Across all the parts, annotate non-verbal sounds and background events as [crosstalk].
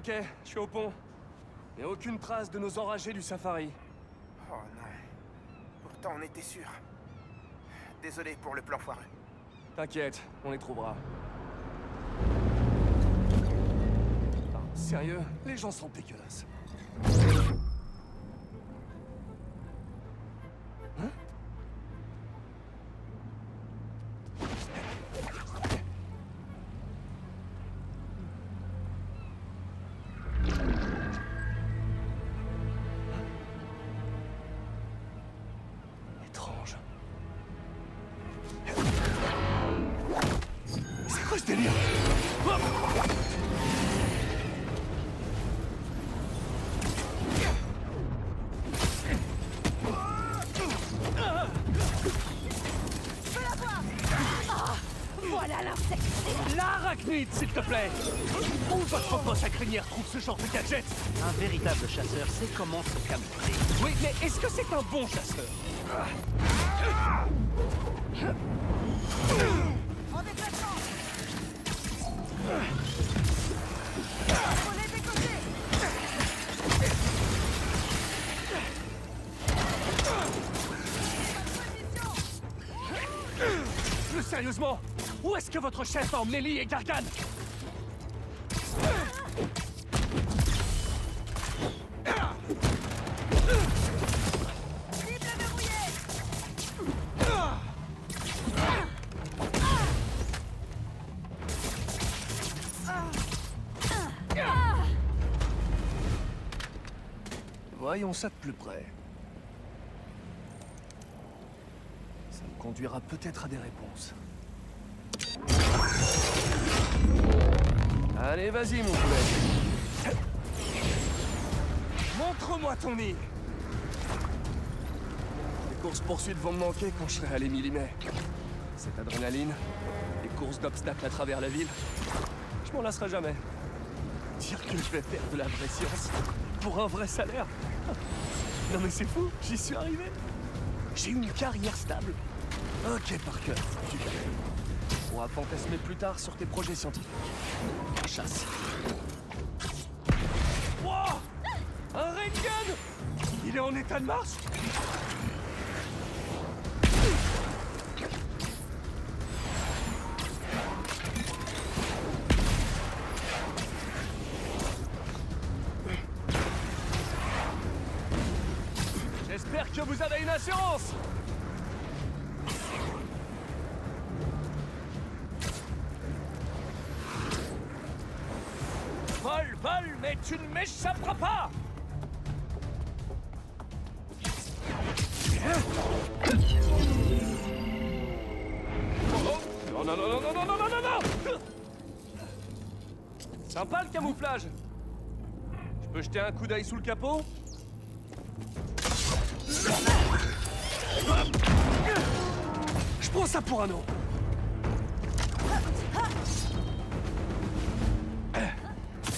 Ok, je suis au pont. Mais aucune trace de nos enragés du safari. Oh non. Pourtant, on était sûr. Désolé pour le plan foireux. T'inquiète, on les trouvera. Sérieux, les gens sont dégueulasses. Sait comment se camoufler. Oui, mais est-ce que c'est un bon chasseur? En des côtés Plus sérieusement, où est-ce que votre chef a emmené et Gargan? Voyons ça de plus près. Ça me conduira peut-être à des réponses. Allez, vas-y, mon poulet. Montre-moi ton nid Les courses-poursuites vont me manquer quand je serai à l'Émilimais. Cette adrénaline, les courses d'obstacles à travers la ville, je m'en lasserai jamais. Dire que je vais faire de la vraie science pour un vrai salaire Non mais c'est fou, j'y suis arrivé. J'ai une carrière stable. Ok Parker, tu On va fantasmer plus tard sur tes projets scientifiques. Chasse. Wow Un rain gun! Il est en état de marche? Jeter un coup d'œil sous le capot Je prends ça pour un nom.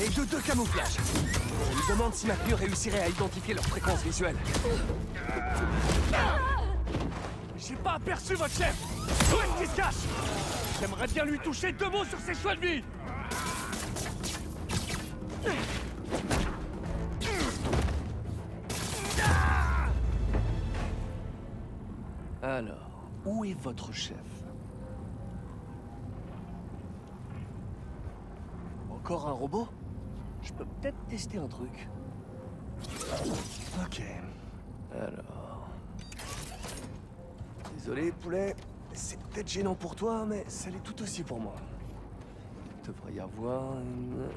Et de deux camouflages. Je me demande si ma queue réussirait à identifier leur fréquence visuelle. J'ai pas aperçu votre chef Où est-ce qu'il se cache? J'aimerais bien lui toucher deux mots sur ses choix de vie votre chef Encore un robot? Je peux peut-être tester un truc. Ok. Alors... Désolé, poulet. C'est peut-être gênant pour toi, mais ça l'est tout aussi pour moi. Il devrait y avoir une...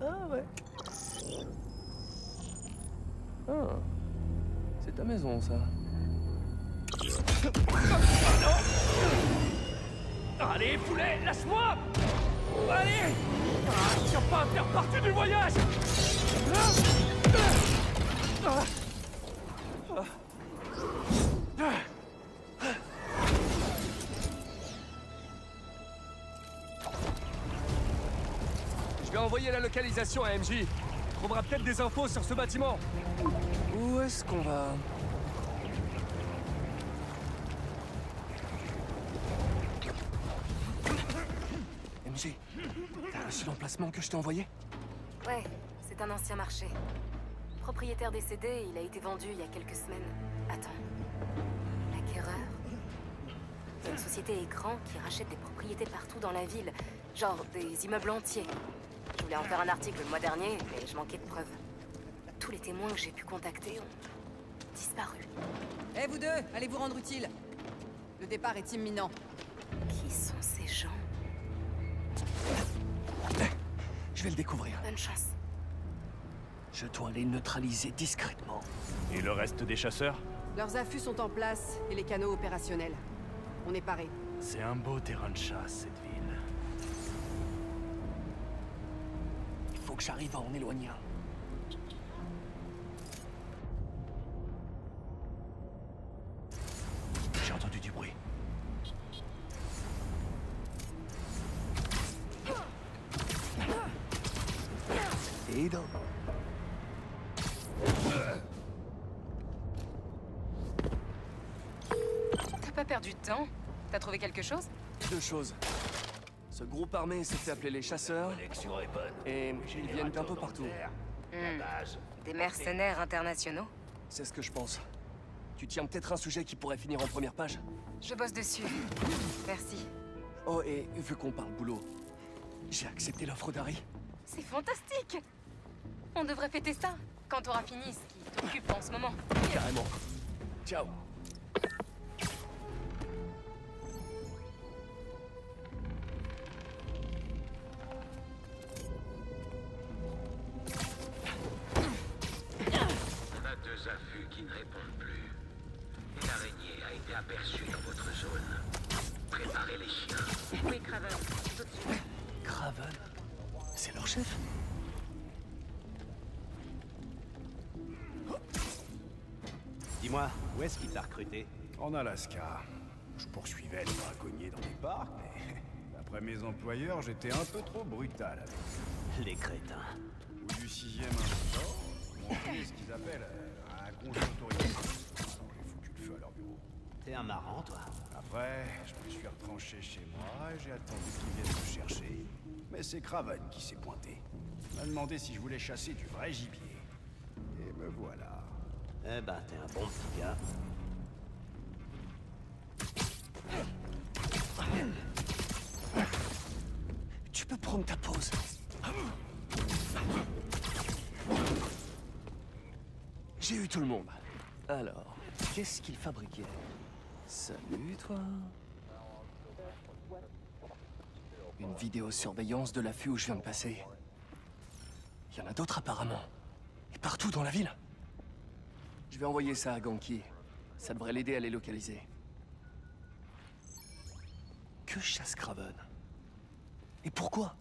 Ah ouais. Ah. C'est ta maison, ça. Allez, poulet, lâche-moi Allez ah, Tiens pas à faire partie du voyage. Je vais envoyer la localisation à MJ. On trouvera peut-être des infos sur ce bâtiment. Où est-ce qu'on va? L'emplacement que je t'ai envoyé Ouais, c'est un ancien marché. Propriétaire décédé, il a été vendu il y a quelques semaines. Attends. L'acquéreur C'est une société écran qui rachète des propriétés partout dans la ville. Genre des immeubles entiers. Je voulais en faire un article le mois dernier, mais je manquais de preuves. Tous les témoins que j'ai pu contacter ont disparu. Eh vous deux, allez vous rendre utile. Le départ est imminent. Vais le découvrir. Bonne chance. Je dois les neutraliser discrètement. Et le reste des chasseurs Leurs affûts sont en place et les canaux opérationnels. On est parés. C'est un beau terrain de chasse, cette ville. Il faut que j'arrive à en éloigner un. De temps T'as trouvé quelque chose? Deux choses. Ce groupe armé s'est fait appeler les chasseurs, et ils viennent d'un peu partout. Hmm. Des mercenaires internationaux? C'est ce que je pense. Tu tiens peut-être un sujet qui pourrait finir en première page? Je bosse dessus. Merci. Oh, et vu qu'on parle boulot, j'ai accepté l'offre d'Harry. C'est fantastique On devrait fêter ça quand t'auras fini ce qui t'occupe en ce moment. Carrément. Ciao. Été aperçue dans votre zone. Préparez les chiens. Oui, Craven, tout de suite. Craven C'est leur chef Dis-moi, où est-ce qu'il t'a recruté? En Alaska, je poursuivais les braconniers dans les parcs, mais [laughs] d'après mes employeurs, j'étais un peu trop brutal avec eux. Les crétins. Ou du sixième instant, fait ce qu'ils appellent un congé autorisé. J'ai foutu le feu à leur bureau. T'es un marrant, toi. Après, je me suis retranché chez moi et j'ai attendu qu'ils viennent me chercher. Mais c'est Craven qui s'est pointé. Il m'a demandé si je voulais chasser du vrai gibier. Et me voilà. Eh ben, t'es un bon petit gars. Tu peux prendre ta pause. J'ai eu tout le monde. Alors, qu'est-ce qu'il fabriquait? Salut, toi. Une vidéosurveillance de l'affût où je viens de passer. Il y en a d'autres apparemment. Et partout dans la ville. Je vais envoyer ça à Ganki. Ça devrait l'aider à les localiser. Que chasse Craven Et pourquoi?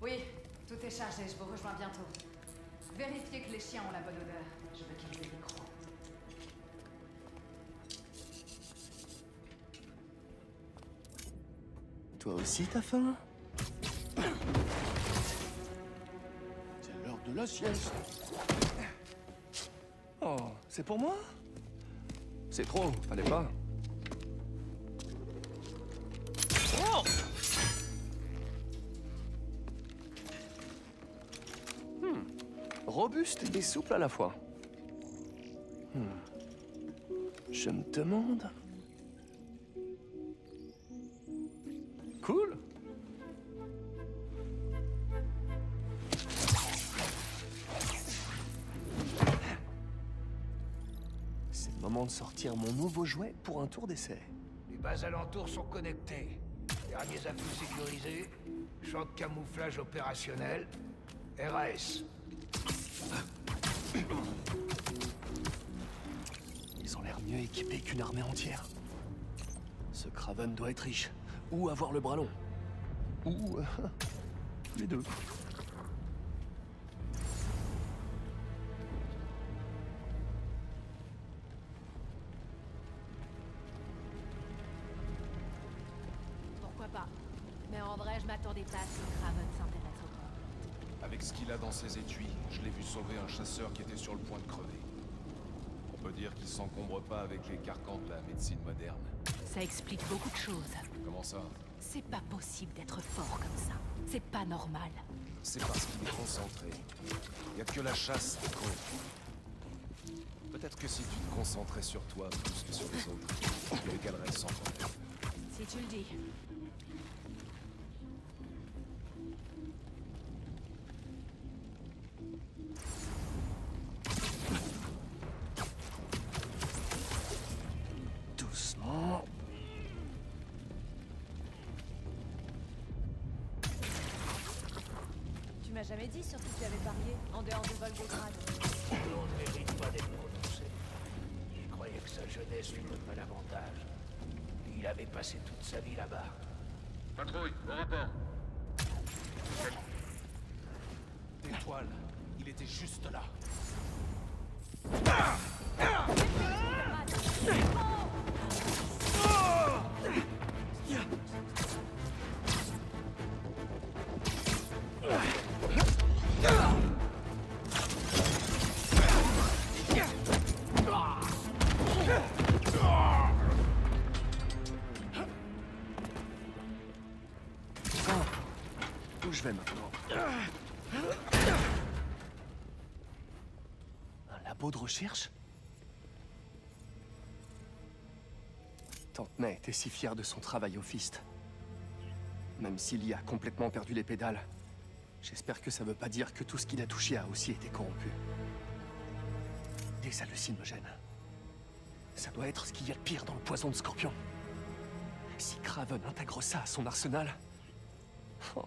Oui, tout est chargé, je vous rejoins bientôt. Vérifiez que les chiens ont la bonne odeur. Je veux qu'ils aient le croc. Toi aussi, t'as faim C'est l'heure de la sieste. Oh, c'est pour moi? C'est trop, fallait pas. Robuste et souple à la fois. Hmm. Je me demande... Cool. C'est le moment de sortir mon nouveau jouet pour un tour d'essai. Les bases alentours sont connectées. Derniers affûts sécurisés. Champ de camouflage opérationnel. RAS. Ils ont l'air mieux équipés qu'une armée entière. Ce Craven doit être riche. Ou avoir le bras long. Ou... euh, [laughs] les deux. On peut dire qu'il s'encombre pas avec les carcans de la médecine moderne. Ça explique beaucoup de choses. Comment ça? C'est pas possible d'être fort comme ça. C'est pas normal. C'est parce qu'il est concentré. Il n'y a que la chasse qui compte. Peut-être que si tu te concentrais sur toi plus que sur les autres, tu le gagnerais sans problème. Si tu le dis. De recherche était si fière de son travail au Fist. Même s'il y a complètement perdu les pédales, j'espère que ça veut pas dire que tout ce qu'il a touché a aussi été corrompu. Des hallucinogènes. Ça doit être ce qu'il y a de pire dans le poison de scorpion. Si Craven intègre ça à son arsenal... Oh.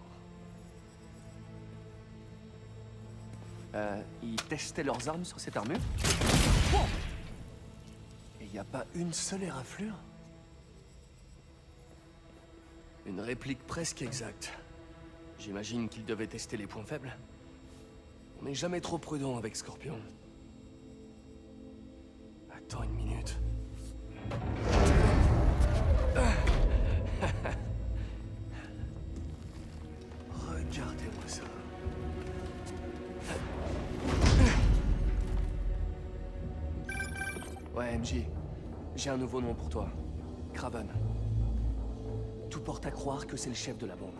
Euh, ils testaient leurs armes sur cette armure Et il n'y a pas une seule éraflure Une réplique presque exacte. J'imagine qu'ils devaient tester les points faibles. On n'est jamais trop prudent avec Scorpion. Attends une minute. Un nouveau nom pour toi. Craven. Tout porte à croire que c'est le chef de la bombe.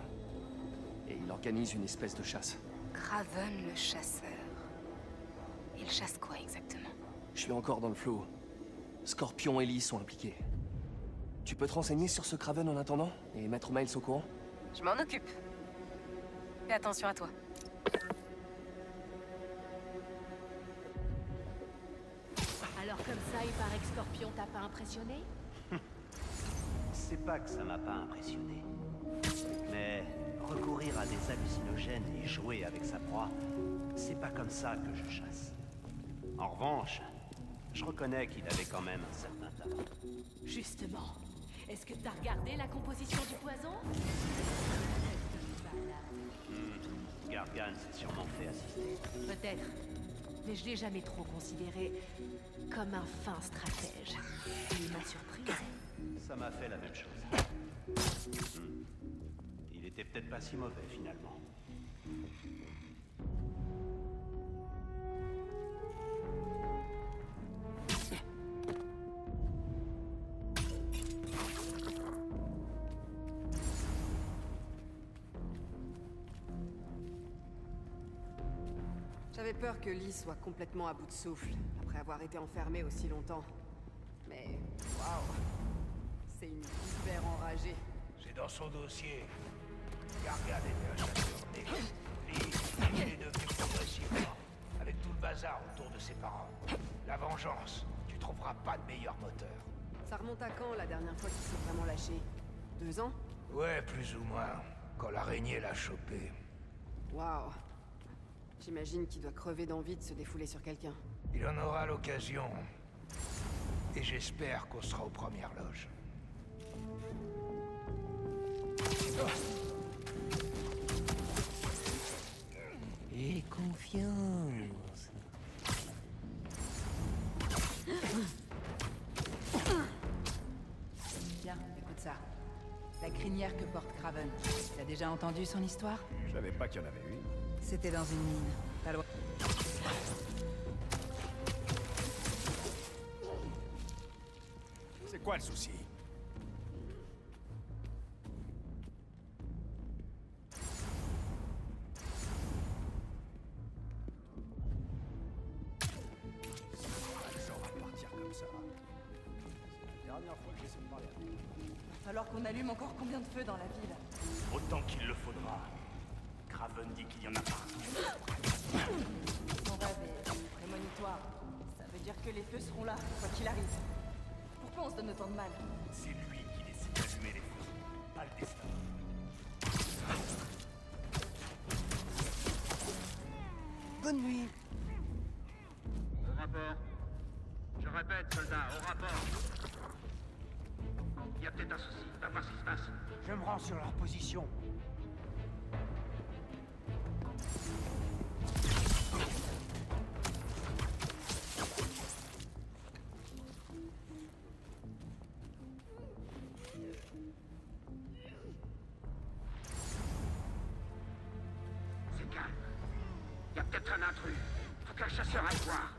Et il organise une espèce de chasse. Craven le chasseur. Il chasse quoi exactement? Je suis encore dans le flou. Scorpion et Lee sont impliqués. Tu peux te renseigner sur ce Craven en attendant Et mettre Miles au courant? Je m'en occupe. Fais attention à toi. Impressionné [laughs] C'est pas que ça m'a pas impressionné. Mais recourir à des hallucinogènes et jouer avec sa proie, c'est pas comme ça que je chasse. En revanche, je reconnais qu'il avait quand même un certain talent. Justement. Est-ce que t'as regardé la composition du poison Gargan s'est sûrement fait assister. Peut-être. Mais je l'ai jamais trop considéré comme un fin stratège. Il m'a surprise. Ça m'a fait la même chose. Il était peut-être pas si mauvais finalement. J'avais peur que Lee soit complètement à bout de souffle, après avoir été enfermé aussi longtemps. Mais... Waouh C'est une hyper enragée. C'est dans son dossier. Gargan était un chasseur il est devenu progressivement, avec tout le bazar autour de ses parents. La vengeance, tu trouveras pas de meilleur moteur. Ça remonte à quand, la dernière fois qu'il s'est vraiment lâché? Deux ans? Ouais, plus ou moins. Quand l'araignée l'a chopé. Waouh J'imagine qu'il doit crever d'envie de se défouler sur quelqu'un. Il en aura l'occasion. Et j'espère qu'on sera aux premières loges. Et confiance. Tiens, écoute ça. La crinière que porte Craven. T'as déjà entendu son histoire? Je savais pas qu'il y en avait une. C'était dans une mine, pas loin. quoi le souci Alors qu'on allume encore combien de feux dans la ville Autant qu'il le faudra. Craven dit qu'il y en a partout. Mon rêve est prémonitoire. Ça veut dire que les feux seront là, quoi qu'il arrive. Pourquoi on se donne autant de mal C'est lui qui décide d'allumer les feux, pas le destin. Bonne nuit. Peut-être un intrus. Faut qu'un chasseur aille voir.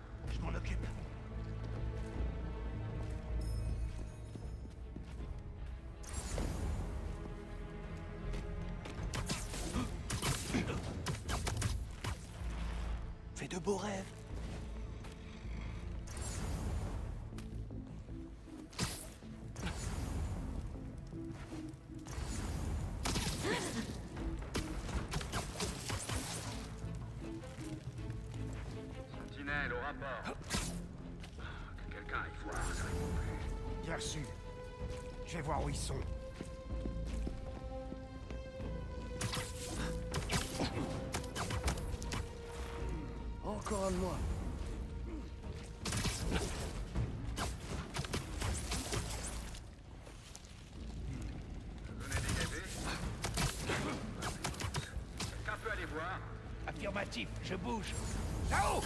Encore un de moi. Affirmatif, je bouge. Là-haut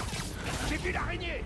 J'ai vu l'araignée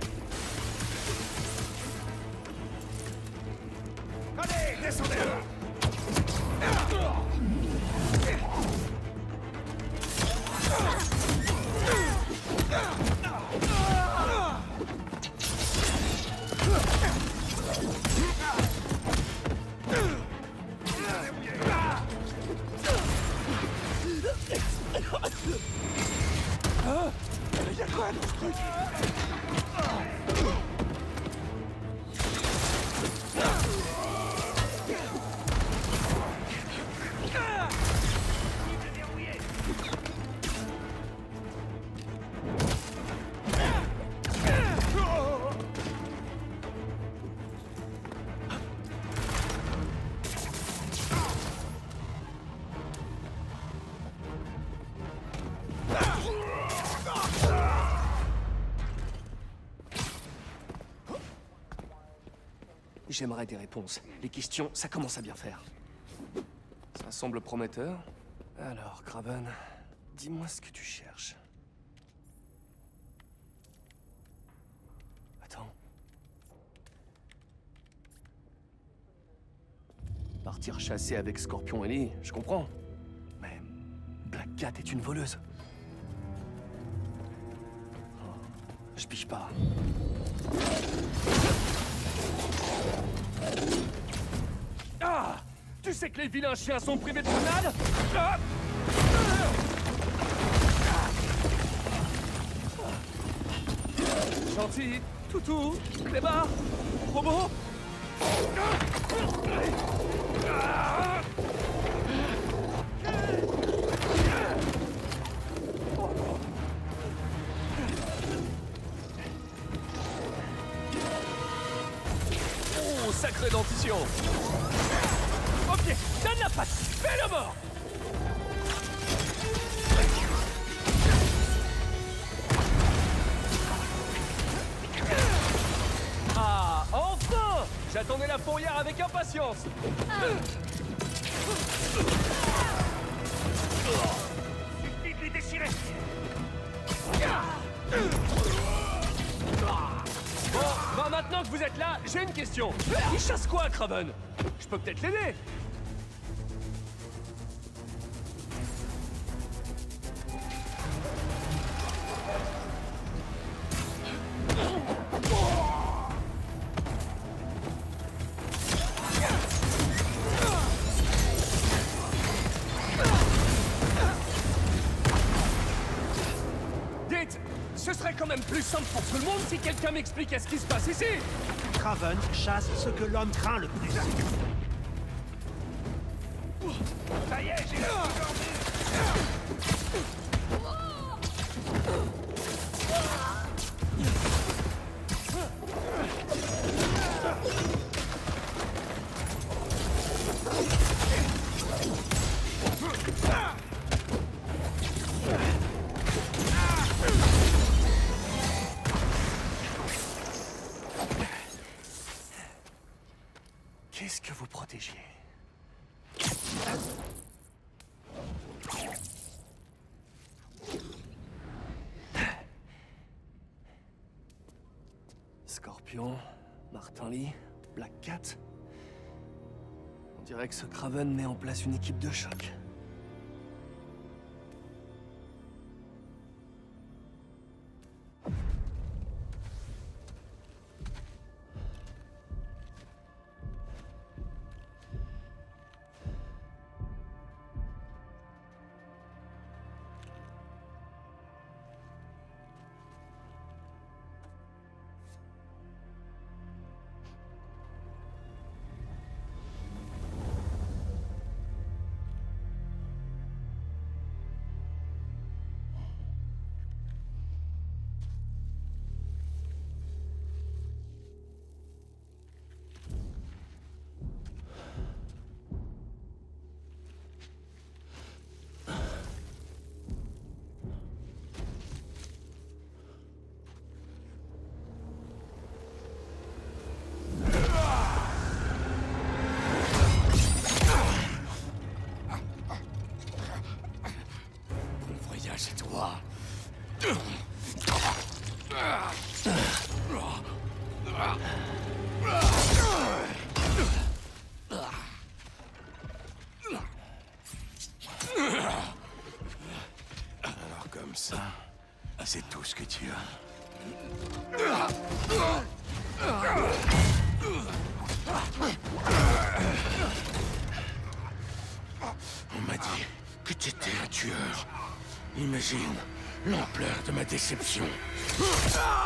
J'aimerais des réponses. Les questions, ça commence à bien faire. Ça semble prometteur. Alors, Craven, dis-moi ce que tu cherches. Attends. Partir chasser avec Scorpion Ellie, je comprends. Mais Black Cat est une voleuse. Oh, je piche pas. Ah Tu sais que les vilains chiens sont privés de grenades Ah Gentil, toutou, clébard, robot Oh, sacrée dentition. Ok, donne la patte, fais le mort. Ah, enfin. J'attendais la fourrière avec impatience. Suffit maintenant que vous êtes là, j'ai une question. Il chasse quoi, Craven? Je peux peut-être l'aider expliquer ce qui se passe ici Craven chasse ce que l'homme craint le plus. Ça y est, j'ai... Black Cat. On dirait que ce Craven met en place une équipe de choc. Déception. Non,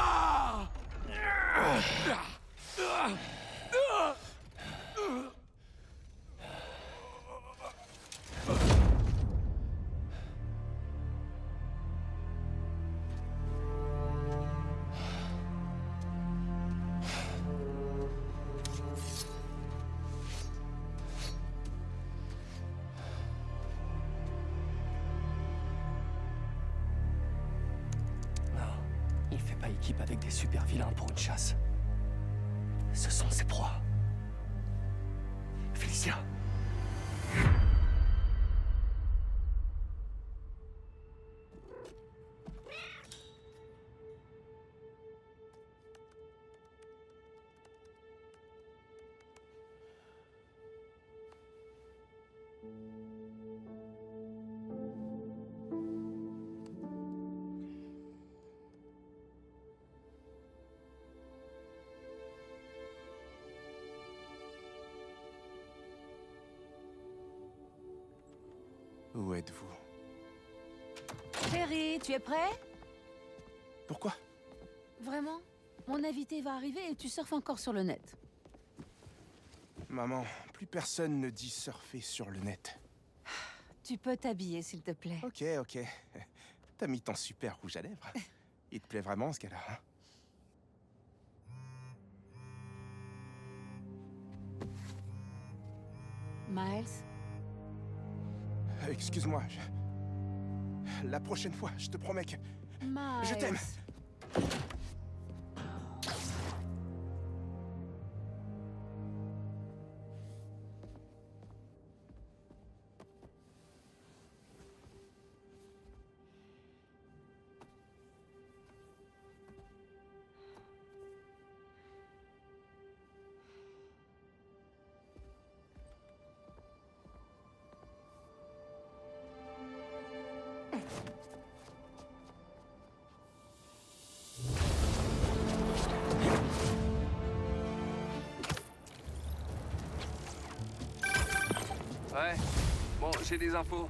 super vilains pour une chasse. Où êtes-vous Perry, tu es prêt? Pourquoi? Vraiment? Mon invité va arriver et tu surfes encore sur le net. Maman, plus personne ne dit surfer sur le net. [sighs] Tu peux t'habiller, s'il te plaît. Ok, ok. [laughs] T'as mis ton super rouge à lèvres. [laughs] Il te plaît vraiment ce gars-là, hein? Miles? Excuse-moi, je... La prochaine fois, je te promets que... Miles Je t'aime. Des infos.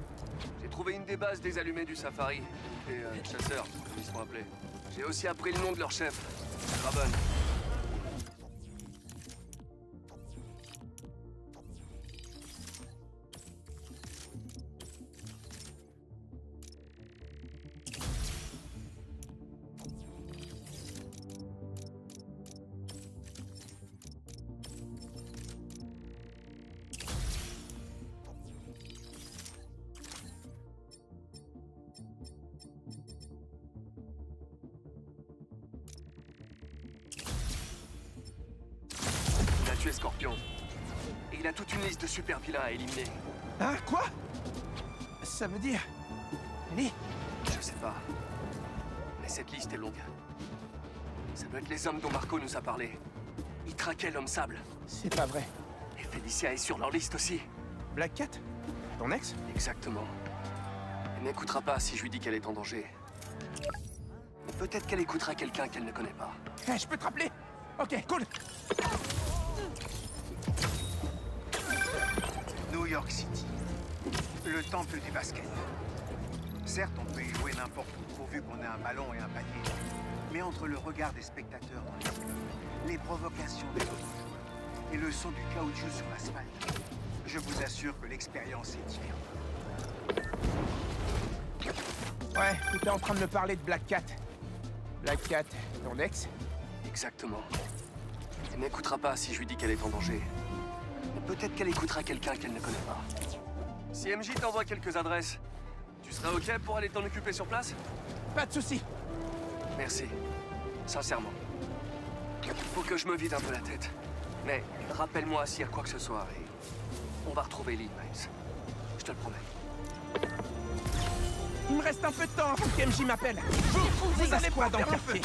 J'ai trouvé une des bases des allumés du safari. Et euh, chasseurs, comme ils sont appelés. J'ai aussi appris le nom de leur chef. Raven. Tué Scorpion. Et il a toute une liste de super vilains à éliminer. Hein Quoi? Ça veut dire... Ellie Je sais pas. Mais cette liste est longue. Ça doit être les hommes dont Marco nous a parlé. Ils traquaient l'homme sable. C'est pas vrai. Et Félicia est sur leur liste aussi. Black Cat? Ton ex? Exactement. Elle n'écoutera pas si je lui dis qu'elle est en danger. Mais peut-être qu'elle écoutera quelqu'un qu'elle ne connaît pas. Eh, je peux te rappeler? Ok, cool York City. Le temple du basket. Certes, on peut y jouer n'importe où pourvu qu'on ait un ballon et un panier. Mais entre le regard des spectateurs dans les les provocations des autres joueurs et le son du caoutchouc sur l'asphalte, je vous assure que l'expérience est différente. Ouais, tu étais en train de me parler de Black Cat? Black Cat, ton ex? Exactement. Elle n'écoutera pas si je lui dis qu'elle est en danger. Peut-être qu'elle écoutera quelqu'un qu'elle ne connaît pas. Si MJ t'envoie quelques adresses, tu seras OK pour aller t'en occuper sur place? Pas de soucis. Merci. Sincèrement. Faut que je me vide un peu la tête. Mais rappelle-moi s'il y a quoi que ce soit et on va retrouver Lee Miles. Je te le promets. Il me reste un peu de temps avant que MJ m'appelle. Vous, vous allez quoi dans le quartier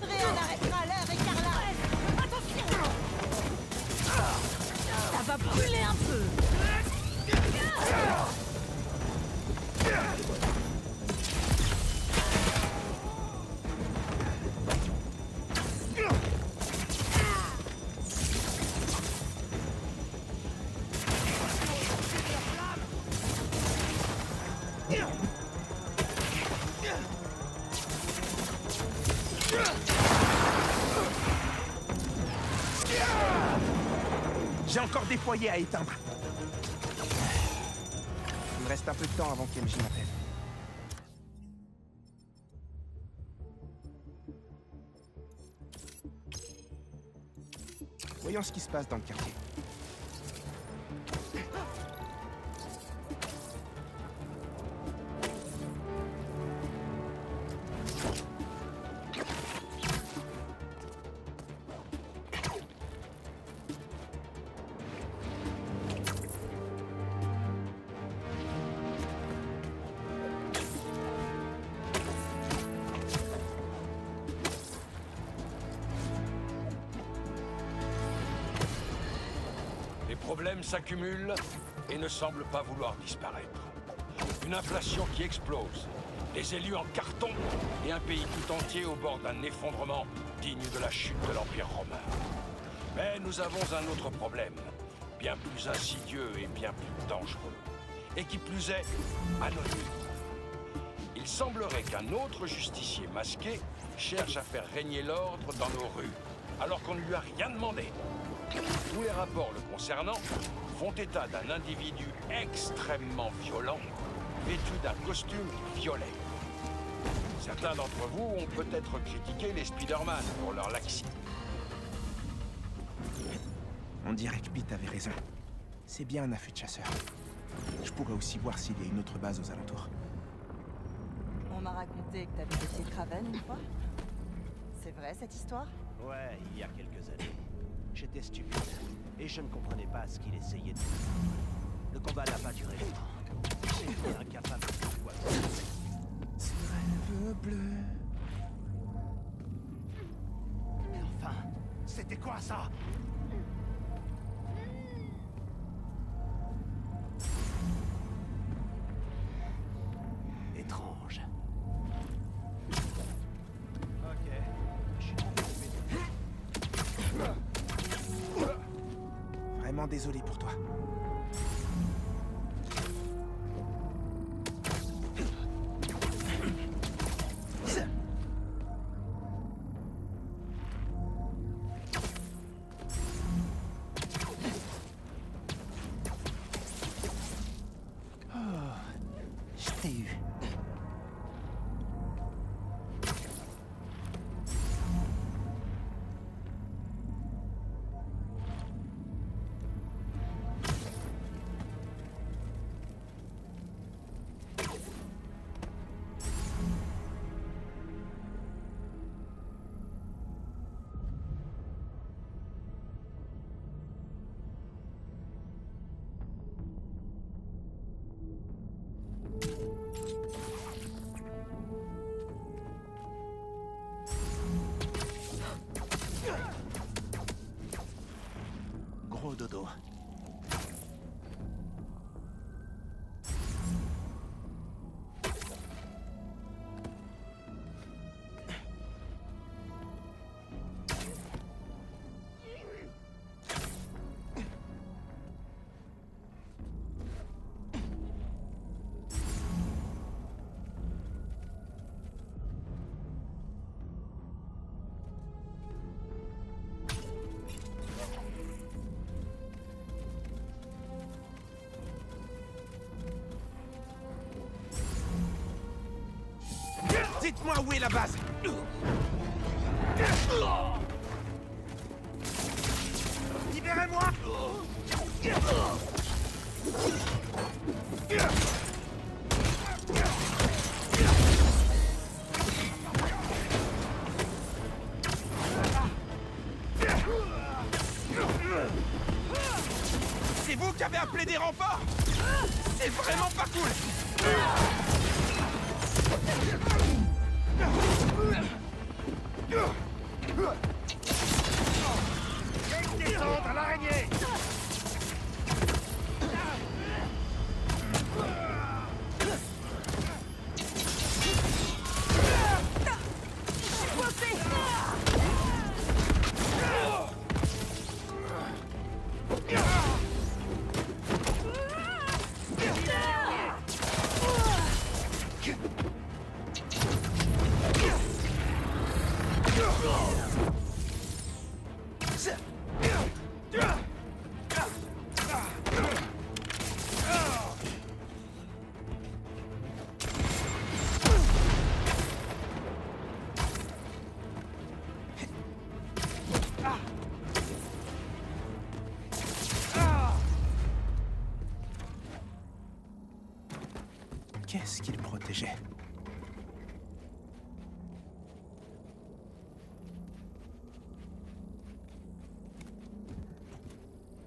Rien n'arrêtera va brûler un peu à éteindre. Il me reste un peu de temps avant qu'MJ m'appelle. Voyons ce qui se passe dans le quartier. S'accumulent et ne semblent pas vouloir disparaître. Une inflation qui explose, des élus en carton et un pays tout entier au bord d'un effondrement digne de la chute de l'Empire romain. Mais nous avons un autre problème, bien plus insidieux et bien plus dangereux, et qui plus est, anonyme. Il semblerait qu'un autre justicier masqué cherche à faire régner l'ordre dans nos rues, alors qu'on ne lui a rien demandé. Tous les rapports le concernant font état d'un individu extrêmement violent, vêtu d'un costume violet. Certains d'entre vous ont peut-être critiqué les Spider-Man pour leur laxité. On dirait que Pete avait raison. C'est bien un affût de chasseur. Je pourrais aussi voir s'il y a une autre base aux alentours. On m'a raconté que t'avais défié Craven une fois. C'est vrai cette histoire? Ouais, il y a quelques années. J'étais stupide et je ne comprenais pas ce qu'il essayait de faire. Le combat n'a pas duré longtemps. J'étais incapable de faire quoi que ce soit. Rêve bleu. Mais enfin, c'était quoi ça? Désolé pour году. Dites-moi où est la base. Libérez-moi. C'est vous qui avez appelé des renforts. C'est vraiment pas cool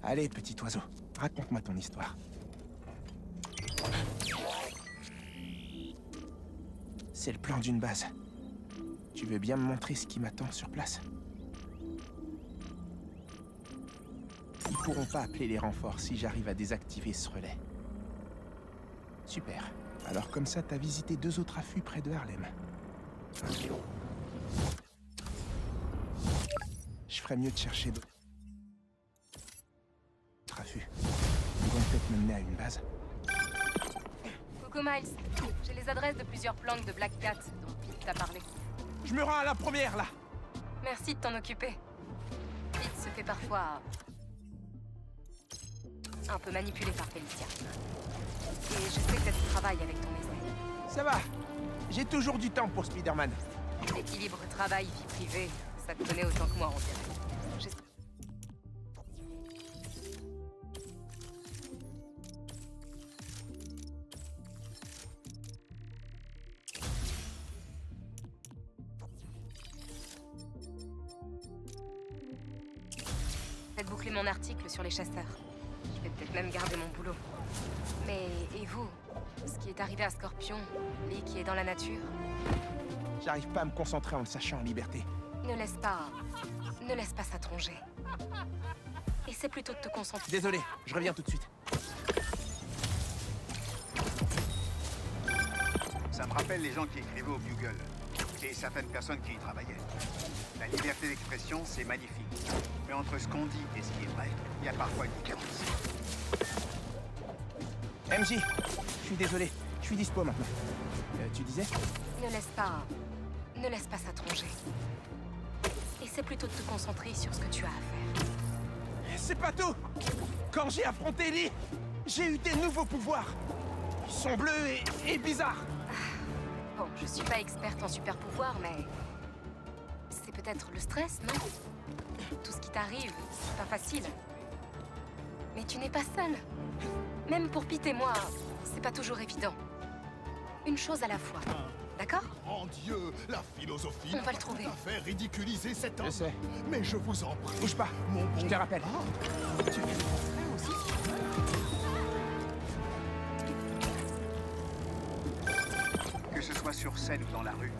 Allez, petit oiseau, raconte-moi ton histoire. C'est le plan d'une base. Tu veux bien me montrer ce qui m'attend sur place? Ils pourront pas appeler les renforts si j'arrive à désactiver ce relais. Super. Alors comme ça, t'as visité deux autres affûts près de Harlem. Je ferais mieux de chercher d'autres me mener à une base. Coucou Miles. J'ai les adresses de plusieurs planques de Black Cat dont Pete t'a parlé. Je me rends à la première, là Merci de t'en occuper. Pete se fait parfois... un peu manipulé par Felicia. Et je sais que tu travailles avec ton essai. Ça va. J'ai toujours du temps pour Spider-Man. L'équilibre travail-vie privée, ça te connaît autant que moi, on dirait. Je vais peut-être même garder mon boulot. Mais et vous Ce qui est arrivé à Scorpion, Lee qui est dans la nature? J'arrive pas à me concentrer en le sachant en liberté. Ne laisse pas... Ne laisse pas ça te ronger. Essaie plutôt de te concentrer. Désolé, je reviens tout de suite. Ça me rappelle les gens qui écrivaient au Bugle. Et certaines personnes qui y travaillaient. La liberté d'expression, c'est magnifique. Mais entre ce qu'on dit et ce qui est vrai, il y a parfois une différence. MJ, je suis désolé. Je suis dispo maintenant. Euh, tu disais? Ne laisse pas... Ne laisse pas ça. Essaie plutôt de te concentrer sur ce que tu as à faire. C'est pas tout Quand j'ai affronté Lee, j'ai eu des nouveaux pouvoirs. Ils sont bleus et, et bizarres. Bon, je suis pas experte en super pouvoir, mais... Peut-être le stress, non Tout ce qui t'arrive, c'est pas facile. Mais tu n'es pas seul. Même pour Pete et moi, c'est pas toujours évident. Une chose à la fois. D'accord Mon Dieu, la philosophie On va le trouver. fait ridiculiser cet homme. Je sais. Mais je vous en prie. Bouge pas, Mon bon... je te rappelle. Tu frère aussi Que ce soit sur scène ou dans la rue.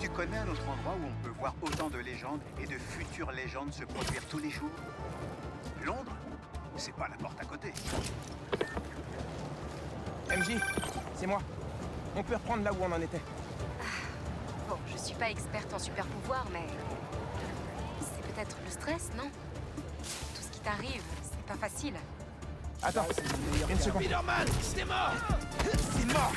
Tu connais un autre endroit où on peut voir autant de légendes et de futures légendes se produire tous les jours? Londres? C'est pas la porte à côté. MJ, c'est moi. On peut reprendre là où on en était. Bon, je suis pas experte en super pouvoir, mais... C'est peut-être le stress, non? Tout ce qui t'arrive, c'est pas facile. Attends, une seconde. Spider-Man, c'est mort C'est mort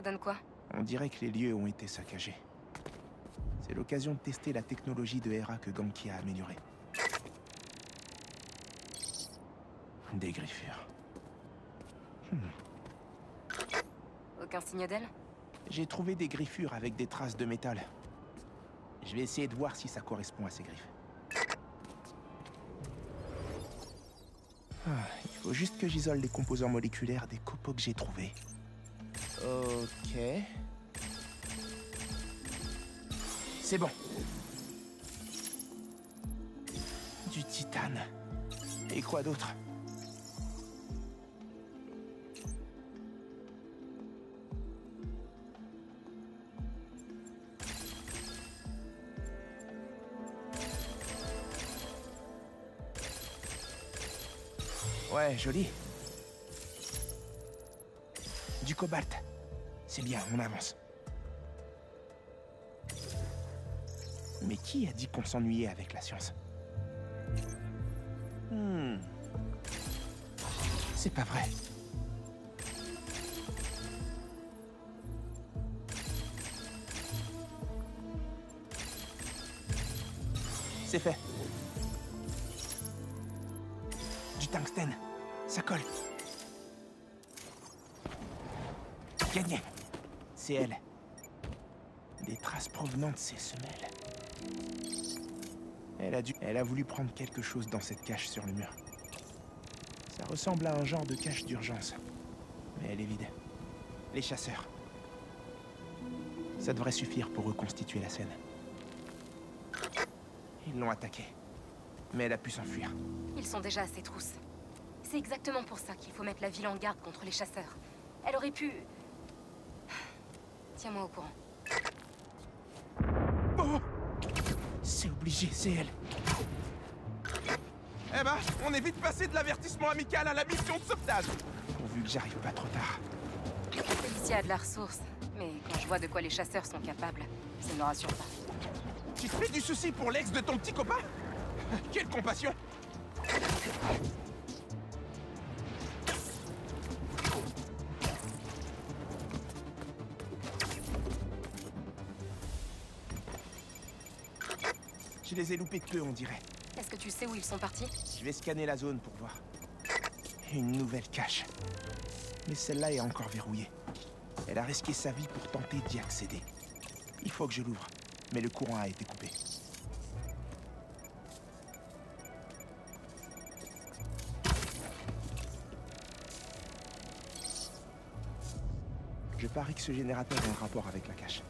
Ça donne quoi On dirait que les lieux ont été saccagés. C'est l'occasion de tester la technologie de Hera que Ganki a améliorée. Des griffures. Aucun signe d'elle J'ai trouvé des griffures avec des traces de métal. Je vais essayer de voir si ça correspond à ces griffes. Ah, il faut juste que j'isole les composants moléculaires des copeaux que j'ai trouvés. Ok. C'est bon. Du titane. Et quoi d'autre? Ouais, joli. Du cobalt. Bien, on avance. Mais qui a dit qu'on s'ennuyait avec la science? Hmm. C'est pas vrai. C'est fait. Du tungstène. Ça colle. Gagné. C'est elle. Des traces provenant de ses semelles. Elle a dû... Elle a voulu prendre quelque chose dans cette cache sur le mur. Ça ressemble à un genre de cache d'urgence. Mais elle est vide. Les chasseurs. Ça devrait suffire pour reconstituer la scène. Ils l'ont attaquée. Mais elle a pu s'enfuir. Ils sont déjà à ses trousses. C'est exactement pour ça qu'il faut mettre la ville en garde contre les chasseurs. Elle aurait pu... Tiens-moi au courant. C'est obligé, c'est elle. Eh ben, on est vite passé de l'avertissement amical à la mission de sauvetage. Pourvu que j'arrive pas trop tard. Félicia a de la ressource, mais quand je vois de quoi les chasseurs sont capables, ça ne me rassure pas. Tu te fais du souci pour l'ex de ton petit copain? Quelle compassion Je les ai loupés de peu, on dirait. Est-ce que tu sais où ils sont partis? Je vais scanner la zone pour voir. Une nouvelle cache. Mais celle-là est encore verrouillée. Elle a risqué sa vie pour tenter d'y accéder. Il faut que je l'ouvre, mais le courant a été coupé. Je parie que ce générateur a un rapport avec la cache.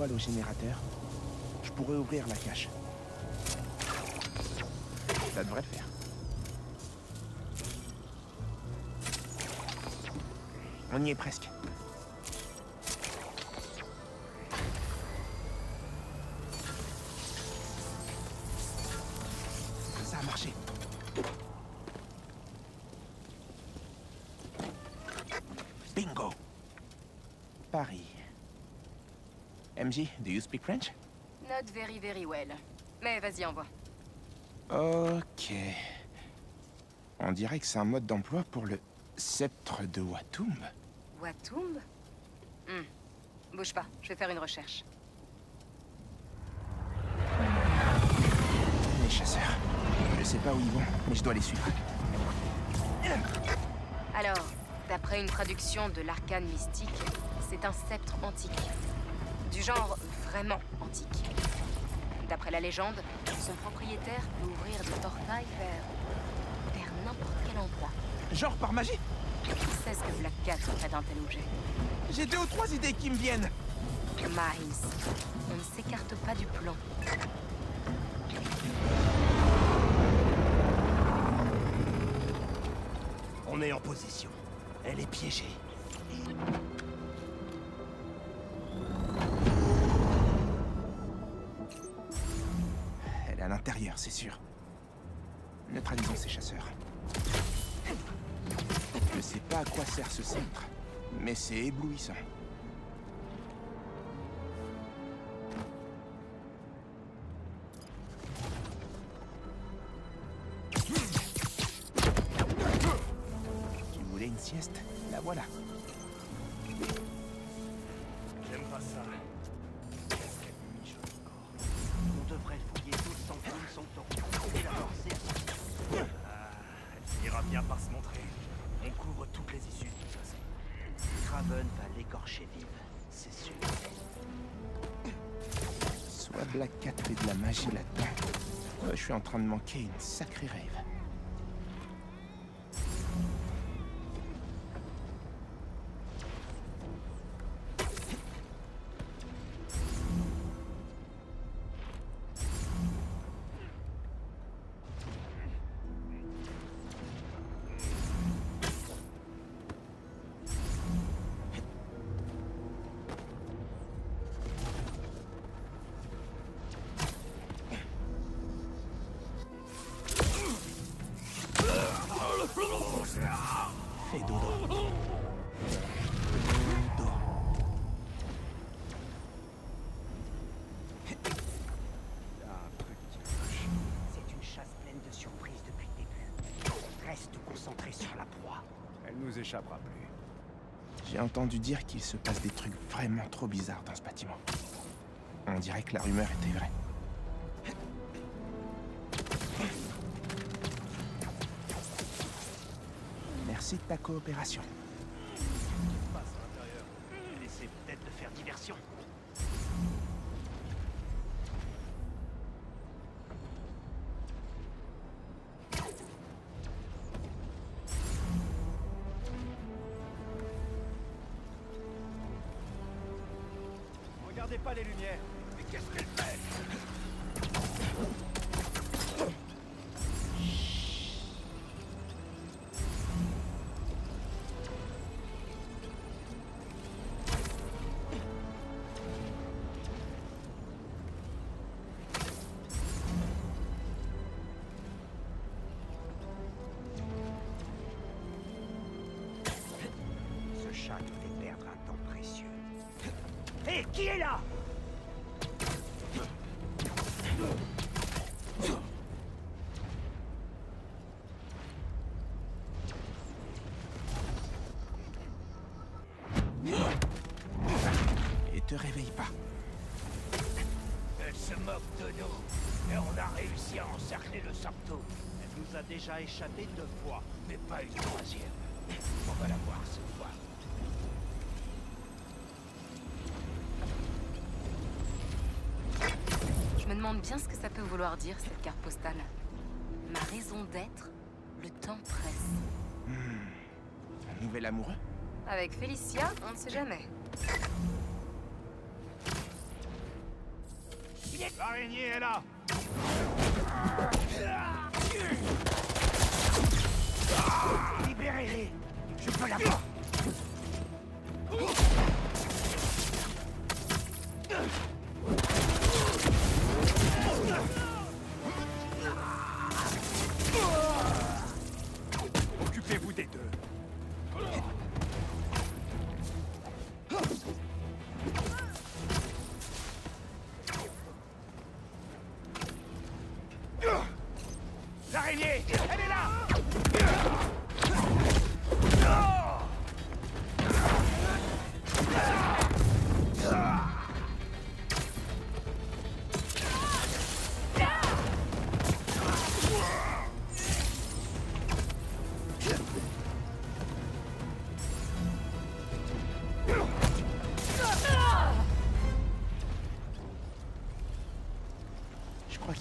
Au générateur, je pourrais ouvrir la cache. Ça devrait le faire. On y est presque. Do you speak French? Not very very well. Mais vas-y, envoie. Ok. On dirait que c'est un mode d'emploi pour le sceptre de Watumb. Watumb? Hmm. Bouge pas, je vais faire une recherche. Les chasseurs. Je sais pas où ils vont, mais je dois les suivre. Alors, d'après une traduction de l'arcane mystique, c'est un sceptre antique. Du genre vraiment antique. D'après la légende, son propriétaire peut ouvrir des portails vers... vers n'importe quel endroit. Genre par magie C'est ce que Black Cat ferait d'un tel objet? J'ai deux ou trois idées qui me viennent. Miles, on ne s'écarte pas du plan. On est en position. Elle est piégée. C'est sûr. Neutralisons ces chasseurs. Je sais pas à quoi sert ce sceptre, mais c'est éblouissant. Tu voulais une sieste? La voilà. Vive, c'est sûr. Soit Black Cat fait de la magie là-dedans, soit je suis en train de manquer une sacrée rêve. Dire qu'il se passe des trucs vraiment trop bizarres dans ce bâtiment. On dirait que la rumeur était vraie. Merci de ta coopération. Laissez peut-être de faire diversion. Pas les lumières. Mais qu'est-ce qu'elle fait? Ce chat te fait perdre un temps précieux. Hé, qui est là? Nous a déjà échappé deux fois. Mais pas une troisième. On va la voir cette fois. Je me demande bien ce que ça peut vouloir dire, cette carte postale. Ma raison d'être, le temps presse. Un nouvel amoureux? Avec Félicia, on ne sait jamais. L'araignée est là Libérez-les Je peux la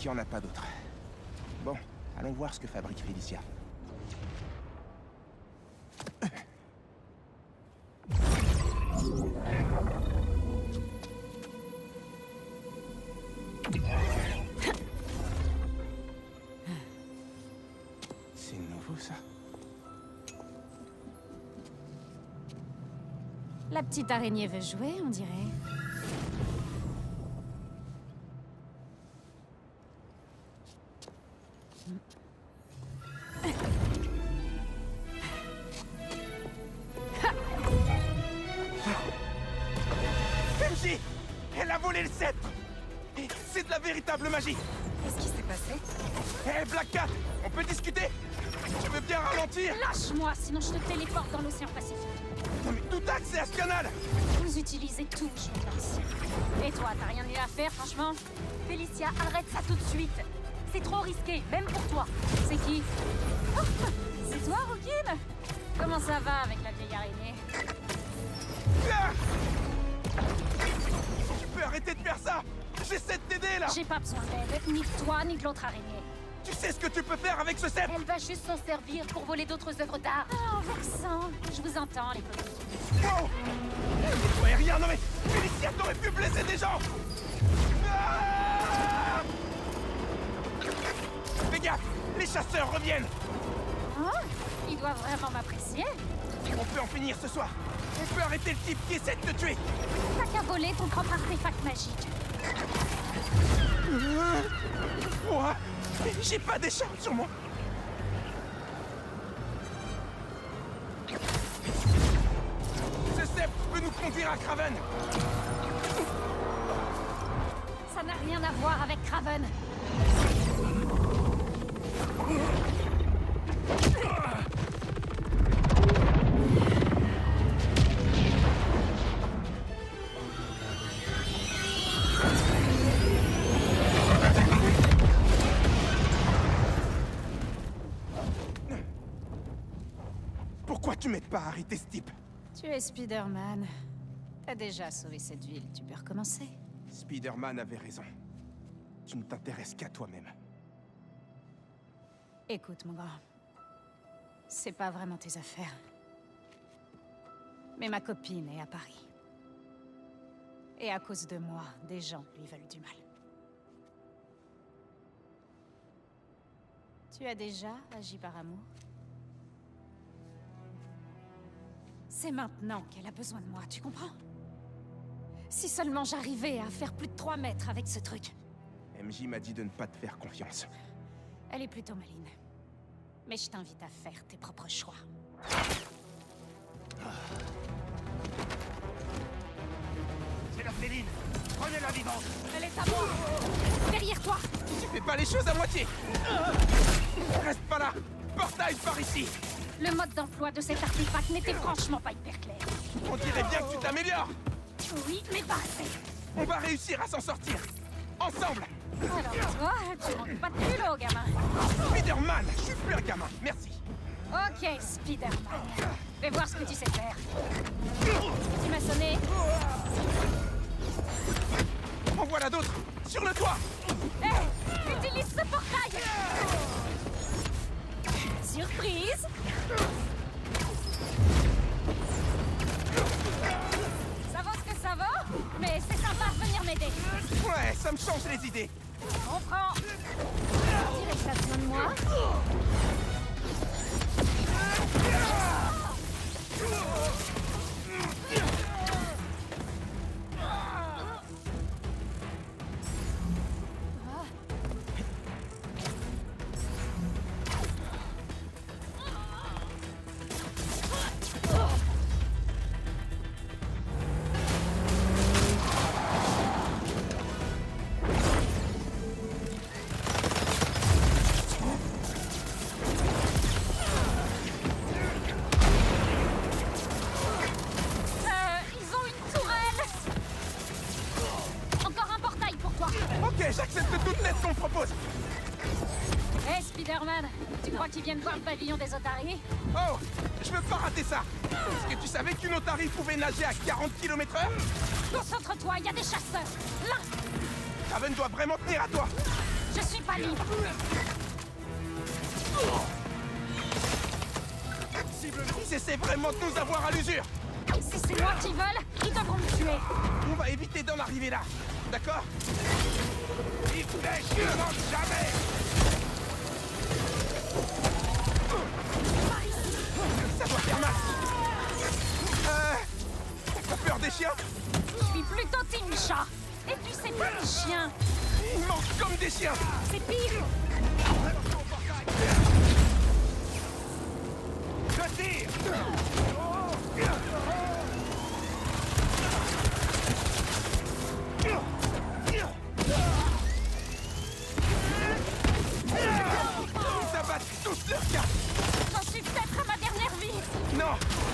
qu'il n'y en a pas d'autres. Bon, allons voir ce que fabrique Félicia. C'est nouveau ça. La petite araignée veut jouer, on dirait. Hé, Black Cat On peut discuter? Tu veux bien ralentir? Lâche-moi, sinon je te téléporte dans l'océan Pacifique. Non mais tout accès à ce canal Vous utilisez tout, je. Et toi, t'as rien mieux à faire, franchement? Félicia, arrête ça tout de suite. C'est trop risqué, même pour toi. C'est qui? Oh, [laughs] C'est toi, Rookin Comment ça va avec la vieille araignée? Ah Tu peux arrêter de faire ça J'essaie de t'aider là J'ai pas besoin d'aide, ni de toi, ni de l'autre araignée. Tu sais ce que tu peux faire avec ce sceptre Elle va juste s'en servir pour voler d'autres œuvres d'art. Oh, Vexant Je vous entends, les coquilles. Oh Toi et rien, non mais Félicia t'aurais pu blesser des gens Ah Fais gaffe Les chasseurs reviennent Hein Il doit vraiment m'apprécier. On peut en finir ce soir On peut arrêter le type qui essaie de te tuer T'as qu'à voler ton propre artefact magique. J'ai pas d'écharpe sur moi Ce sceptre peut nous conduire à Craven Ça n'a rien à voir avec Craven. Ce type Tu es Spider-Man. T'as déjà sauvé cette ville, tu peux recommencer. Spider-Man avait raison. Tu ne t'intéresses qu'à toi-même. Écoute, mon grand. C'est pas vraiment tes affaires. Mais ma copine est à Paris. Et à cause de moi, des gens lui veulent du mal. Tu as déjà agi par amour? C'est maintenant qu'elle a besoin de moi, tu comprends? Si seulement j'arrivais à faire plus de 3 mètres avec ce truc. MJ m'a dit de ne pas te faire confiance. Elle est plutôt maline. Mais je t'invite à faire tes propres choix. C'est la féline Prenez-la vivante Elle est à moi Derrière toi Tu fais pas les choses à moitié Reste pas là Portail par ici Le mode d'emploi de cet artefact n'était franchement pas hyper clair. On dirait bien que tu t'améliores Oui, mais pas assez. On va réussir à s'en sortir Ensemble Alors toi, tu manques pas de culot, gamin. Spider-Man Je suis plus un gamin, merci Ok, Spider-Man. Fais voir ce que tu sais faire. Tu m'as sonné En voilà d'autres Sur le toit Hé Utilise ce portail Surprise. Ça va ce que ça va Mais c'est sympa de venir m'aider. Ouais, ça me change les idées. On prend. On dirait que besoin de moi. oh pavillon des otaries. Oh Je veux pas rater ça. Est-ce que tu savais qu'une otarie pouvait nager à 40 km heure? Concentre-toi, il y a des chasseurs. Là. Raven doit vraiment tenir à toi. Je suis pas libre. Ils essaient vraiment de nous avoir à l'usure. Si c'est moi qui veulent, ils devront me tuer. On va éviter d'en arriver là, d'accord? Ils manquent jamais chiens. Ils mangent comme des chiens. C'est pire. Je tire. Ils abattent tous leurs gars. J'en suis peut-être à ma dernière vie. Non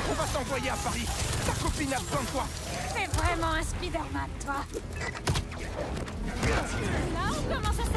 On va t'envoyer à Paris. Ta copine a besoin de toi. T'es vraiment un Spider-Man, toi Là, on commence à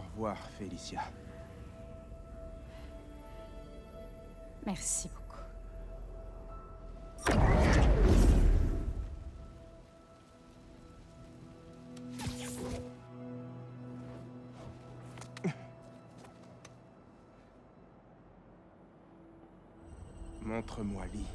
Au revoir, Félicia. Merci beaucoup. Montre-moi Lee.